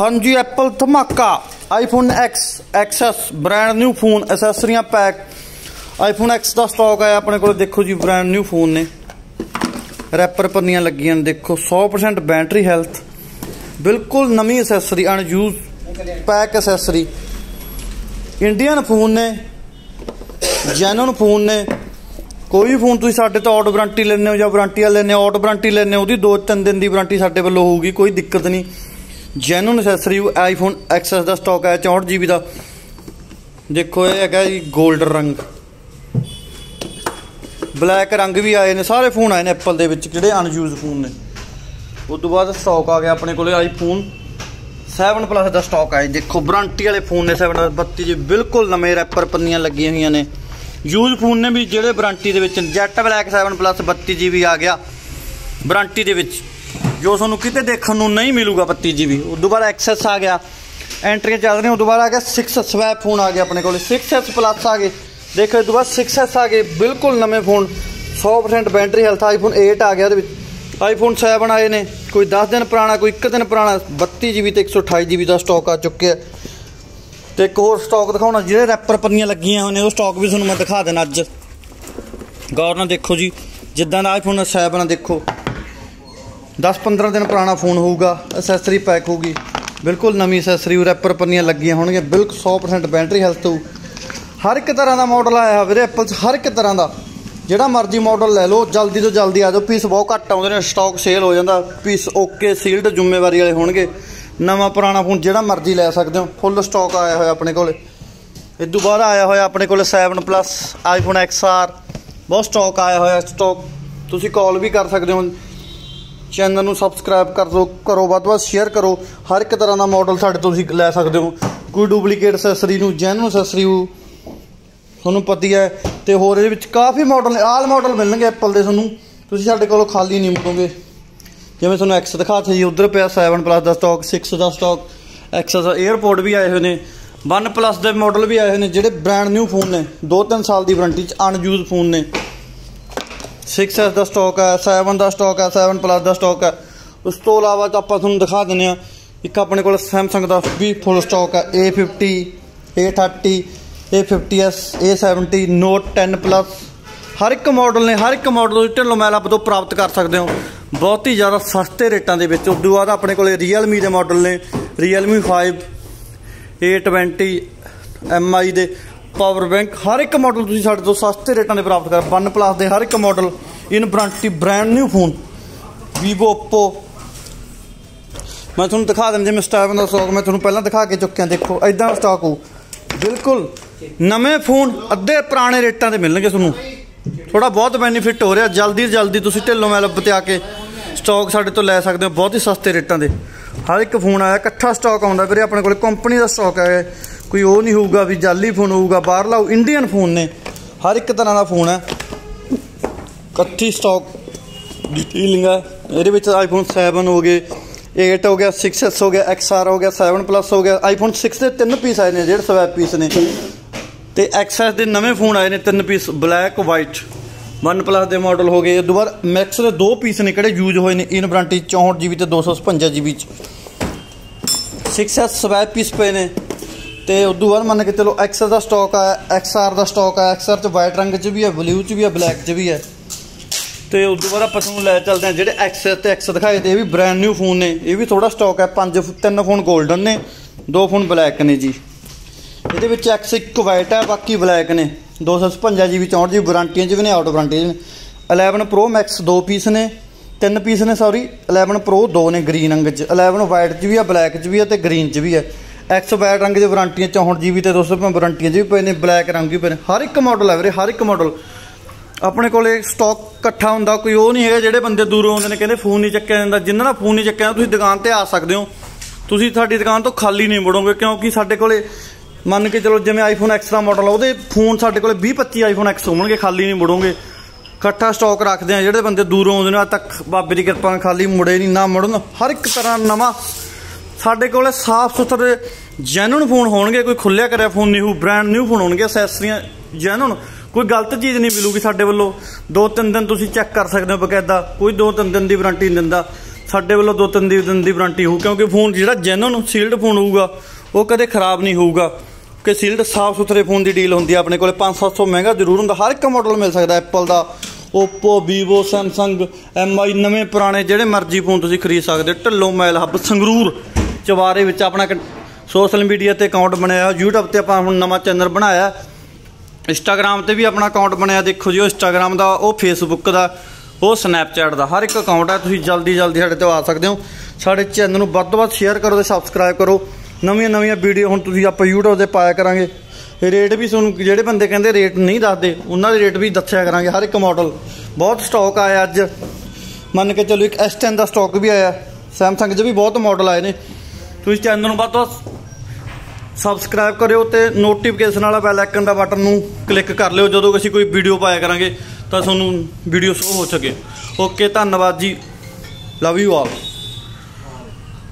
ਹਾਂਜੀ ਐਪਲ ਧਮਾਕਾ। IPhone X XS brand new phone ਐਕਸੈਸਰੀਆਂ pack iPhone X ਦਾ stock ਆਇਆ ਆਪਣੇ ਕੋਲ, ਦੇਖੋ ਜੀ ਬ੍ਰਾਂਡ ਨਿਊ ਫੋਨ ਨੇ। ਰੈਪਰ ਪੰਨੀਆਂ ਲੱਗੀਆਂ ਨੇ, ਦੇਖੋ 100% ਬੈਟਰੀ ਹੈਲਥ ਬਿਲਕੁਲ ਨਵੀਂ accessory unused pack accessory Indian phone ਨੇ ਜੈਨੂਨ ਫੋਨ ਨੇ। ਕੋਈ ਵੀ ਫੋਨ ਤੁਸੀਂ ਸਾਡੇ ਤੋਂ ਆਟੋ ਵਾਰੰਟੀ ਲੈਣੇ ਹੋ ਜਾਂ ਵਾਰੰਟੀ ਵਾਲੇ ਲੈਣੇ ਹੋ ਆਟੋ ਵਾਰੰਟੀ ਲੈਣੇ ਹੋ, ਉਹਦੀ 2-3 ਦਿਨ ਦੀ ਵਾਰੰਟੀ ਸਾਡੇ ਵੱਲੋਂ ਹੋਊਗੀ, ਕੋਈ ਦਿੱਕਤ ਨਹੀਂ। ਜੈਨੂਨ ਅਸੈਸਰੀ ਆਈਫੋਨ ਐਕਸੈਸ ਦਾ ਸਟਾਕ ਹੈ 64 GB ਦਾ। ਦੇਖੋ, ਇਹ ਹੈਗਾ ਜੀ 골ਡ ਰੰਗ। ਬਲੈਕ ਰੰਗ ਵੀ ਆਏ ਨੇ, ਸਾਰੇ ਫੋਨ ਆਏ ਨੇ ਐਪਲ ਦੇ ਵਿੱਚ, ਜਿਹੜੇ ਅਨਯੂਜ਼ ਫੋਨ ਨੇ। ਉਸ ਤੋਂ ਬਾਅਦ ਸਟਾਕ ਆ ਗਿਆ ਆਪਣੇ ਕੋਲੇ ਆਈਫੋਨ 7 ਪਲੱਸ ਦਾ ਸਟਾਕ ਆਇਆ ਦੇਖੋ ਵਾਰੰਟੀ ਵਾਲੇ ਫੋਨ ਨੇ 7 32 ਜੀ, ਬਿਲਕੁਲ ਨਵੇਂ ਰੈਪਰ ਪੰਨੀਆਂ ਲੱਗੀਆਂ ਹੋਈਆਂ ਨੇ। ਯੂਜ਼ ਫੋਨ ਨੇ ਵੀ ਜਿਹੜੇ ਵਾਰੰਟੀ ਦੇ ਵਿੱਚ ਜੈਟ ਬਲੈਕ 7 ਪਲੱਸ 32 GB ਆ ਗਿਆ। ਵਾਰੰਟੀ ਦੇ ਵਿੱਚ। ਜੋ ਤੁਹਾਨੂੰ ਕਿਤੇ ਦੇਖਣ ਨੂੰ ਨਹੀਂ ਮਿਲੂਗਾ 32 GB ਉਸ ਤੋਂ ਬਾਅਦ ਐਕਸੈਸ ਆ ਗਿਆ। ਐਂਟਰੀਆਂ ਚੱਲ ਰਹੀਆਂ ਉਸ ਤੋਂ ਬਾਅਦ ਆ ਗਿਆ 6 ਸਵੈਪ ਫੋਨ ਆ ਗਿਆ ਆਪਣੇ ਕੋਲੇ। 6s ਪਲੱਸ ਆ ਗਏ। ਦੇਖੋ ਇਸ ਤੋਂ ਬਾਅਦ 6s ਆ ਗਏ, ਬਿਲਕੁਲ ਨਵੇਂ ਫੋਨ 100% ਬੈਟਰੀ ਹੈਲਥ ਆਈਫੋਨ 8 ਆ ਗਿਆ ਉਹਦੇ ਵਿੱਚ। ਆਈਫੋਨ 7 ਆਏ ਨੇ, ਕੋਈ 10 ਦਿਨ ਪੁਰਾਣਾ, ਕੋਈ 1 ਦਿਨ ਪੁਰਾਣਾ 32 GB ਤੇ 128 GB ਦਾ ਸਟਾਕ ਆ ਚੁੱਕਿਆ। ਤੇ ਇੱਕ ਹੋਰ ਸਟਾਕ ਦਿਖਾਉਣਾ, ਜਿਹੜੇ ਰੈਪਰ ਪੰਨੀਆਂ ਲੱਗੀਆਂ ਹੋਏ ਉਹ ਸਟਾਕ ਵੀ ਤੁਹਾਨੂੰ ਮੈਂ ਦਿਖਾ ਦੇਣਾ ਅੱਜ। ਗੌਰ ਨਾਲ ਦੇਖੋ ਜੀ, ਜਿੱਦਾਂ ਦਾ ਆਈਫੋਨ 7 ਦੇਖੋ। 10-15 ਦਿਨ ਪੁਰਾਣਾ ਫੋਨ ਹੋਊਗਾ ਐਕਸੈਸਰੀ ਪੈਕ ਹੋਊਗੀ। ਬਿਲਕੁਲ ਨਵੀਂ ਐਕਸੈਸਰੀ ਰੈਪਰ ਪੰਨੀਆਂ ਲੱਗੀਆਂ ਹੋਣਗੀਆਂ, ਬਿਲਕੁਲ 100% ਬੈਟਰੀ ਹੈਲਥ ਹੋਊ। ਹਰ ਇੱਕ ਤਰ੍ਹਾਂ ਦਾ ਮਾਡਲ ਆਇਆ ਵੀਰੇ ਐਪਲ 'ਚ ਹਰ ਇੱਕ ਤਰ੍ਹਾਂ ਦਾ। ਜਿਹੜਾ ਮਰਜ਼ੀ ਮਾਡਲ ਲੈ ਲਓ, ਜਲਦੀ ਤੋਂ ਜਲਦੀ ਆ ਜਾਓ ਪੀਸ ਬਹੁਤ ਘੱਟ ਆਉਂਦੇ ਨੇ ਸਟਾਕ ਸੇਲ ਹੋ ਜਾਂਦਾ ਪੀਸ ਓਕੇ ਸੀਲਡ ਜ਼ਿੰਮੇਵਾਰੀ ਵਾਲੇ ਹੋਣਗੇ। ਨਵਾਂ ਪੁਰਾਣਾ ਫੋਨ ਜਿਹੜਾ ਮਰਜ਼ੀ ਲੈ ਸਕਦੇ ਹੋ ਫੁੱਲ ਸਟਾਕ ਆਇਆ ਹੋਇਆ ਆਪਣੇ ਕੋਲੇ। ਇਸ ਤੋਂ ਬਾਅਦ ਆਇਆ ਹੋਇਆ ਆਪਣੇ ਕੋਲੇ 7 ਪਲੱਸ ਆਈਫੋਨ XR ਬਹੁਤ ਸਟਾਕ ਆਇਆ ਹੋਇਆ ਸਟਾਕ ਤੁਸੀਂ ਕਾਲ ਵੀ ਕਰ ਸਕਦੇ ਹੋ ਚੈਨਲ ਨੂੰ ਸਬਸਕ੍ਰਾਈਬ ਕਰ ਦਿਓ, ਕਰੋ ਵੱਧ ਵੱਧ ਸ਼ੇਅਰ ਕਰੋ। ਹਰ ਇੱਕ ਤਰ੍ਹਾਂ ਦਾ ਮਾਡਲ ਸਾਡੇ ਤੋਂ ਤੁਸੀਂ ਲੈ ਸਕਦੇ ਹੋ। ਕੋਈ ਡੁਪਲੀਕੇਟ ਅਸੈਸਰੀ ਨੂੰ ਜੈਨੂਨ ਅਸੈਸਰੀ ਨੂੰ ਤੁਹਾਨੂੰ ਪਤੀ ਹੈ। ਤੇ ਹੋਰ ਇਹਦੇ ਵਿੱਚ ਕਾਫੀ ਮਾਡਲ ਨੇ, ਆਲ ਮਾਡਲ ਮਿਲਣਗੇ ਐਪਲ ਦੇ ਤੁਹਾਨੂੰ। ਤੁਸੀਂ ਸਾਡੇ ਕੋਲੋਂ ਖਾਲੀ ਨਹੀਂ ਮੁੜੋਗੇ ਜਿਵੇਂ ਤੁਹਾਨੂੰ ਐਕਸ ਦਿਖਾਤਾ ਜੀ, ਉਧਰ ਪਿਆ 7 ਪਲੱਸ ਦਾ ਸਟਾਕ 6 ਦਾ ਸਟਾਕ ਐਕਸ ਦਾ 에어ਪੋਰਟ ਵੀ ਆਏ ਹੋਏ ਨੇ। 1 ਪਲੱਸ ਦੇ ਮਾਡਲ ਵੀ ਆਏ ਹੋਏ ਨੇ, ਜਿਹੜੇ ਬ੍ਰਾਂਡ ਨਿਊ ਫੋਨ ਨੇ। 2-3 ਸਾਲ ਦੀ ਵਾਰੰਟੀ ਚ ਅਨਯੂਜ਼ ਫੋਨ ਨੇ। 6s ਦਾ ਸਟਾਕ ਹੈ 7 ਦਾ ਸਟਾਕ ਹੈ 7 ਪਲੱਸ ਦਾ ਸਟਾਕ ਹੈ। ਉਸ ਤੋਂ ਇਲਾਵਾ ਤਾਂ ਆਪਾਂ ਤੁਹਾਨੂੰ ਦਿਖਾ ਦਿੰਨੇ ਆ ਇੱਕ ਆਪਣੇ ਕੋਲ Samsung ਦਾ ਵੀ ਫੁੱਲ ਸਟਾਕ ਹੈ A50 A30 A50s A70 Note 10 Plus ਹਰ ਇੱਕ ਮਾਡਲ ਨੇ, ਹਰ ਇੱਕ ਮਾਡਲ ਤੁਸੀਂ ਢਿੱਲੋਂ ਮੈਲ ਆਪ ਤੋਂ ਪ੍ਰਾਪਤ ਕਰ ਸਕਦੇ ਹੋ। ਬਹੁਤ ਹੀ ਜ਼ਿਆਦਾ ਸਸਤੇ ਰੇਟਾਂ ਦੇ ਵਿੱਚ। ਉਦੋਂ ਬਾਅਦ ਆਪਣੇ ਕੋਲੇ Realme ਦੇ ਮਾਡਲ ਨੇ, Realme 5 A20 MI ਦੇ। ਪਾਵਰ ਬੈਂਕ, ਹਰ ਇੱਕ ਮਾਡਲ ਤੁਸੀਂ ਸਾਡੇ ਤੋਂ ਸਸਤੇ ਰੇਟਾਂ ਦੇ ਪ੍ਰਾਪਤ ਕਰ OnePlus ਪਲੱਸ ਦੇ ਹਰ ਇੱਕ model in warranty brand new phone Vivo, Oppo ਮੈਂ ਤੁਹਾਨੂੰ ਦਿਖਾ ਦਿੰਦਾ ਜਿਵੇਂ ਸਟਾਕ ਦਾ ਸਟਾਕ ਮੈਂ ਤੁਹਾਨੂੰ ਪਹਿਲਾਂ ਦਿਖਾ ਕੇ ਚੁੱਕਿਆ, ਦੇਖੋ ਐਦਾਂ ਸਟਾਕ ਹੋ ਬਿਲਕੁਲ ਨਵੇਂ ਫੋਨ ਅੱਧੇ ਪੁਰਾਣੇ ਰੇਟਾਂ ਤੇ ਮਿਲਣਗੇ ਤੁਹਾਨੂੰ। ਥੋੜਾ ਬਹੁਤ ਬੈਨੀਫਿਟ ਹੋ ਰਿਹਾ, ਜਲਦੀ ਜਲਦੀ ਤੁਸੀਂ ਢਿੱਲੋਂ ਮੈਲ ਤੇ ਆ ਕੇ ਸਟਾਕ ਸਾਡੇ ਤੋਂ ਲੈ ਸਕਦੇ ਹੋ, ਬਹੁਤ ਹੀ ਸਸਤੇ ਰੇਟਾਂ ਦੇ। ਹਰ ਇੱਕ ਫੋਨ ਆਇਆ, ਇਕੱਠਾ ਸਟਾਕ ਆਉਂਦਾ ਵੀਰੇ, ਆਪਣੇ ਕੋਲ ਕੰਪਨੀ ਦਾ ਸਟਾਕ ਹੈ ਕੋਈ ਉਹ ਨਹੀਂ ਹੋਊਗਾ ਵੀ ਜਾਲੀ ਫੋਨ ਹੋਊਗਾ, ਬਾਹਰਲਾ ਇੰਡੀਅਨ ਫੋਨ ਨੇ। ਹਰ ਇੱਕ ਤਰ੍ਹਾਂ ਦਾ ਫੋਨ ਹੈ। ਇਕੱਠੀ ਸਟਾਕ ਡੀਲਿੰਗ ਹੈ। ਇਹਦੇ ਵਿੱਚ ਆਈਫੋਨ 7 ਹੋ ਗਏ 8 ਹੋ ਗਿਆ 6s ਹੋ ਗਿਆ XR ਹੋ ਗਿਆ 7 ਪਲੱਸ ਹੋ ਗਿਆ। ਆਈਫੋਨ 6 ਦੇ ਤਿੰਨ ਪੀਸ ਆਏ ਨੇ, ਜਿਹੜੇ ਸਵੈਪ ਪੀਸ ਨੇ। ਤੇ XS ਦੇ ਨਵੇਂ ਫੋਨ ਆਏ ਨੇ ਤਿੰਨ ਪੀਸ ਬਲੈਕ ਵਾਈਟ 1 ਪਲੱਸ ਦੇ ਮਾਡਲ ਹੋ ਗਏ। ਦੁਬਾਰਾ ਮੈਕਸ ਦੇ ਦੋ ਪੀਸ ਨੇ, ਕਿਹੜੇ ਯੂਜ਼ ਹੋਏ ਨੇ? ਇਨ ਵਾਰੰਟੀ 64 GB ਤੇ 256 GB ਚ। 6s ਸਵੈਪ ਪੀਸ ਪਏ ਨੇ। ਤੇ ਉਦੋਂ ਬਾਅਦ ਮੰਨ ਕੇ ਚਲੋ XS ਦਾ ਸਟਾਕ ਆ XR ਦਾ ਸਟਾਕ ਆ XR ਚ ਵਾਈਟ ਰੰਗ ਚ ਵੀ ਹੈ ਬਲੂ ਚ ਵੀ ਹੈ ਬਲੈਕ ਚ ਵੀ ਹੈ। ਤੇ ਉਸ ਤੋਂ ਬਾਅਦ ਆਪਾਂ ਤੁਹਾਨੂੰ ਲੈ ਚੱਲਦੇ ਹਾਂ ਜਿਹੜੇ ਐਕਸ ਤੇ ਐਕਸ ਦਿਖਾਏ ਤੇ ਇਹ ਵੀ ਬ੍ਰੈਂਡ ਨਿਊ ਫੋਨ ਨੇ। ਇਹ ਵੀ ਥੋੜਾ ਸਟਾਕ ਹੈ, ਪੰਜ ਤਿੰਨ ਫੋਨ 골ਡਨ ਨੇ, ਦੋ ਫੋਨ ਬਲੈਕ ਨੇ ਜੀ। ਇਹਦੇ ਵਿੱਚ ਐਕਸ ਇੱਕ ਵਾਈਟ ਹੈ, ਬਾਕੀ ਬਲੈਕ ਨੇ। 256 GB 64 GB ਵਾਰੰਟੀਆਂ ਚ ਵੀ ਨੇ ਆਊਟ ਵਾਰੰਟੀ ਚ ਨੇ। 11 Pro Max ਦੋ ਪੀਸ ਨੇ। ਤਿੰਨ ਪੀਸ ਨੇ ਸੌਰੀ 11 Pro, ਦੋ ਨੇ ਗ੍ਰੀਨ ਰੰਗ ਚ 11 ਵਾਈਟ ਚ ਵੀ ਆ ਬਲੈਕ ਚ ਵੀ ਆ ਤੇ ਗ੍ਰੀਨ ਚ ਵੀ ਆ। ਐਕਸ ਵਾਈਟ ਰੰਗ ਦੀ ਵਾਰੰਟੀਆਂ 64 GB ਤੇ 255 ਵਾਰੰਟੀਆਂ ਚ ਵੀ ਪਏ ਨੇ ਬਲੈਕ ਰੰਗ ਵੀ ਪਏ ਨੇ। ਹਰ ਇੱਕ ਮਾਡਲ ਹੈ ਵੀਰੇ, ਹਰ ਇੱਕ ਮਾਡਲ ਆਪਣੇ ਕੋਲੇ ਸਟਾਕ ਇਕੱਠਾ ਹੁੰਦਾ, ਕੋਈ ਉਹ ਨਹੀਂ ਹੈਗਾ, ਜਿਹੜੇ ਬੰਦੇ ਦੂਰੋਂ ਆਉਂਦੇ ਨੇ, ਕਹਿੰਦੇ ਫੋਨ ਨਹੀਂ ਚੱਕਿਆ ਜਾਂਦਾ। ਜਿਨ੍ਹਾਂ ਦਾ ਫੋਨ ਨਹੀਂ ਚੱਕਿਆ ਤੁਸੀਂ ਦੁਕਾਨ ਤੇ ਆ ਸਕਦੇ ਹੋ। ਤੁਸੀਂ ਸਾਡੀ ਦੁਕਾਨ ਤੋਂ ਖਾਲੀ ਨਹੀਂ ਮੁੜੋਗੇ, ਕਿਉਂਕਿ ਸਾਡੇ ਕੋਲੇ ਮੰਨ ਕੇ ਚਲੋ ਜਿਵੇਂ ਆਈਫੋਨ ਐਕਸ ਦਾ ਮਾਡਲ ਆ, ਉਹਦੇ ਫੋਨ ਸਾਡੇ ਕੋਲੇ 20 25 ਆਈਫੋਨ ਐਕਸ ਹੋਣਗੇ, ਖਾਲੀ ਨਹੀਂ ਮੁੜੋਗੇ। ਇਕੱਠਾ ਸਟਾਕ ਰੱਖਦੇ ਆ ਜਿਹੜੇ ਬੰਦੇ ਦੂਰੋਂ ਆਉਂਦੇ ਨੇ ਅੱਜ ਤੱਕ ਬਾਬੇ ਦੀ ਕਿਰਪਾ ਨਾਲ ਖਾਲੀ ਮੁੜੇ ਨਹੀਂ, ਨਾ ਮੁੜਨ। ਹਰ ਇੱਕ ਤਰ੍ਹਾਂ ਨਵਾਂ ਸਾਡੇ ਕੋਲੇ ਸਾਫ਼ ਸੁਥਰੇ ਜੈਨੂਨ ਫੋਨ ਹੋਣਗੇ, ਕੋਈ ਖੁੱਲਿਆ ਕਰਿਆ ਫੋਨ ਨਹੀਂ ਹੋ ਬ੍ਰਾਂਡ ਨਿਊ ਫੋਨ ਹੋਣਗੇ ਅਸੈਸਰੀਆਂ ਜੈਨੂਨ ਕੋਈ ਗਲਤ ਚੀਜ਼ ਨਹੀਂ ਮਿਲੂਗੀ ਸਾਡੇ ਵੱਲੋਂ। ਦੋ ਤਿੰਨ ਦਿਨ ਤੁਸੀਂ ਚੈੱਕ ਕਰ ਸਕਦੇ ਹੋ ਬਕਾਇਦਾ, ਕੋਈ ਦੋ ਤਿੰਨ ਦਿਨ ਦੀ ਵਾਰੰਟੀ ਨਹੀਂ ਦਿੰਦਾ। ਸਾਡੇ ਵੱਲੋਂ ਦੋ ਤਿੰਨ ਦਿਨ ਦੀ ਵਾਰੰਟੀ ਹੋਊ, ਕਿਉਂਕਿ ਫੋਨ ਜਿਹੜਾ ਜੈਨੂਨ ਸੀਲਡ ਫੋਨ ਹੋਊਗਾ, ਉਹ ਕਦੇ ਖਰਾਬ ਨਹੀਂ ਹੋਊਗਾ। ਕਿ ਸੀਲਡ ਸਾਫ਼ ਸੁਥਰੇ ਫੋਨ ਦੀ ਡੀਲ ਹੁੰਦੀ ਆ ਆਪਣੇ ਕੋਲੇ। 5-700 ਮਹਿੰਗਾ ਜ਼ਰੂਰ ਹੁੰਦਾ। ਹਰ ਇੱਕ ਮਾਡਲ ਮਿਲ ਸਕਦਾ ਐਪਲ ਦਾ। Oppo, Vivo, Samsung MI ਨਵੇਂ ਪੁਰਾਣੇ ਜਿਹੜੇ ਮਰਜ਼ੀ ਫੋਨ ਤੁਸੀਂ ਖਰੀਦ ਸਕਦੇ ਹੋ। ਢਿੱਲੋਂ ਮੈਲ ਹੱਬ ਸੰਗਰੂਰ ਚਵਾਰੇ ਵਿੱਚ ਆਪਣਾ ਸੋਸ਼ਲ ਮੀਡੀਆ ਤੇ ਅਕਾਊਂਟ ਬਣਾਇਆ YouTube ਤੇ ਆਪਾਂ ਹੁਣ ਨਵਾਂ ਚੈਨਲ ਬਣਾਇਆ ਇੰਸਟਾਗ੍ਰam ਤੇ ਵੀ ਆਪਣਾ ਅਕਾਊਂਟ ਬਣਿਆ। ਦੇਖੋ ਜੀ, ਉਹ ਇੰਸਟਾਗ੍ਰam ਦਾ, ਉਹ ਫੇਸਬੁੱਕ ਦਾ, ਉਹ ਸਨੈਪਚੈਟ ਦਾ। ਹਰ ਇੱਕ ਅਕਾਊਂਟ ਹੈ। ਤੁਸੀਂ ਜਲਦੀ ਜਲਦੀ ਸਾਡੇ ਤੇ ਆ ਸਕਦੇ ਹੋ। ਸਾਡੇ ਚੈਨਲ ਨੂੰ ਵੱਧ ਤੋਂ ਵੱਧ ਸ਼ੇਅਰ ਕਰੋ ਤੇ ਸਬਸਕ੍ਰਾਈਬ ਕਰੋ। ਨਵੀਆਂ ਨਵੀਆਂ ਵੀਡੀਓ ਹੁਣ ਤੁਸੀਂ ਆਪਾਂ YouTube ਤੇ ਪਾਇਆ ਕਰਾਂਗੇ। ਰੇਟ ਵੀ ਤੁਹਾਨੂੰ ਜਿਹੜੇ ਬੰਦੇ ਕਹਿੰਦੇ ਰੇਟ ਨਹੀਂ ਦੱਸਦੇ, ਉਹਨਾਂ ਦੇ ਰੇਟ ਵੀ ਦੱਸਿਆ ਕਰਾਂਗੇ ਹਰ ਇੱਕ ਮਾਡਲ ਬਹੁਤ ਸਟਾਕ ਆਇਆ ਅੱਜ। ਮੰਨ ਕੇ ਚੱਲੋ ਇੱਕ S10 ਦਾ ਸਟਾਕ ਵੀ ਆਇਆ। Samsung 'ਚ ਵੀ ਬਹੁਤ ਮਾਡਲ ਆਏ ਨੇ। ਤੁਸੀਂ ਚੈਨਲ ਨੂੰ ਵੱਧ ਤੋਂ ਵੱਧ ਸਬਸਕ੍ਰਾਈਬ ਕਰਿਓ ਤੇ ਨੋਟੀਫਿਕੇਸ਼ਨ ਵਾਲਾ ਬੈਲ ਆਈਕਨ ਦਾ ਬਟਨ ਨੂੰ ਕਲਿੱਕ ਕਰ ਲਿਓ। ਜਦੋਂ ਅਸੀਂ ਕੋਈ ਵੀਡੀਓ ਪਾਇਆ ਕਰਾਂਗੇ, ਤਾਂ ਤੁਹਾਨੂੰ ਵੀਡੀਓ ਸ਼ੋ ਹੋ ਸਕੇ। ਓਕੇ ਧੰਨਵਾਦ ਜੀ। Love you all